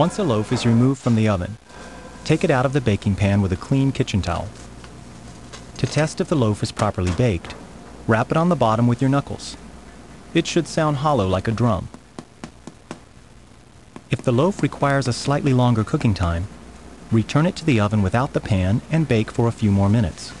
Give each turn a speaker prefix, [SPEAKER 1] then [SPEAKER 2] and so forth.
[SPEAKER 1] Once a loaf is removed from the oven, take it out of the baking pan with a clean kitchen towel. To test if the loaf is properly baked, rap it on the bottom with your knuckles. It should sound hollow like a drum. If the loaf requires a slightly longer cooking time, return it to the oven without the pan and bake for a few more minutes.